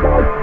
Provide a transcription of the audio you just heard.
Bye.